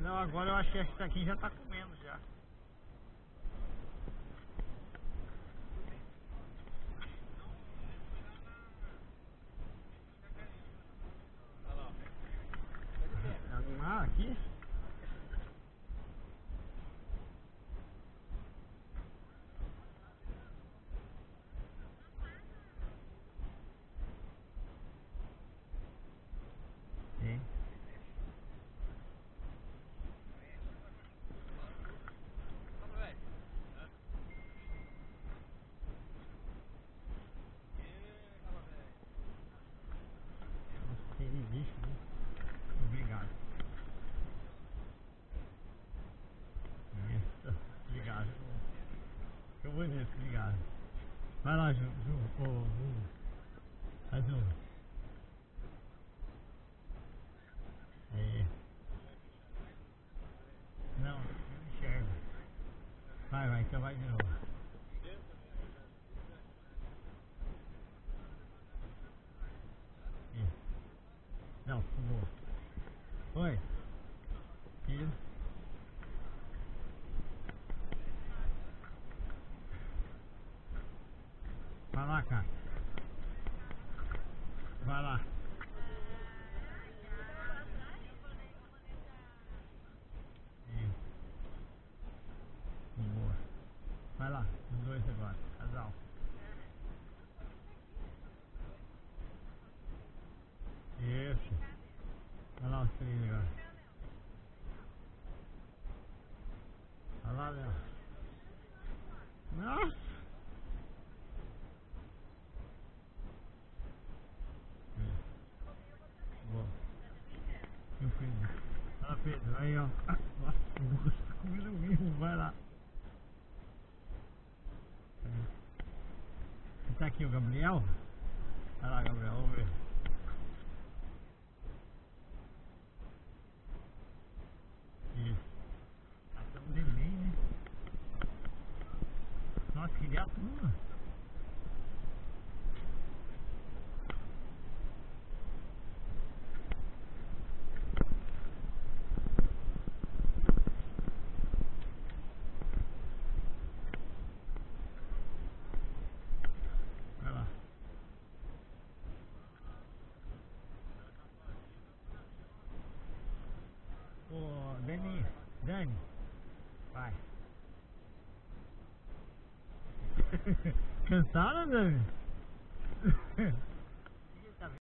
Não, agora eu acho que esse daqui já tá comendo já. Arrumar aqui? Sim. Tem bicho, né? Obrigado. Isso, obrigado. Que bonito, obrigado. Vai lá, Ju, Ju, ô, Ju. Vai, Ju. Aí. Não, eu não enxergo. Vai, vai, então vai de novo. Isso. Não, boa. Oi. Isso. Vai lá, cara. Vai lá. Boa. Vai lá, os dois agora. Casal. Isso. Vai lá os três agora. Vai lá, Léo. Nossa! Boa. Meu Pedro. Aí, ó. Nossa, comendo mesmo. Vai lá. Quem tá aqui, o Gabriel? Vai lá, Gabriel. Vamos ver. Isso. Tá tão delay, né? Nossa, que criatura. Vai lá. Ô, Dani, Dani, vai. Cansada, Dani?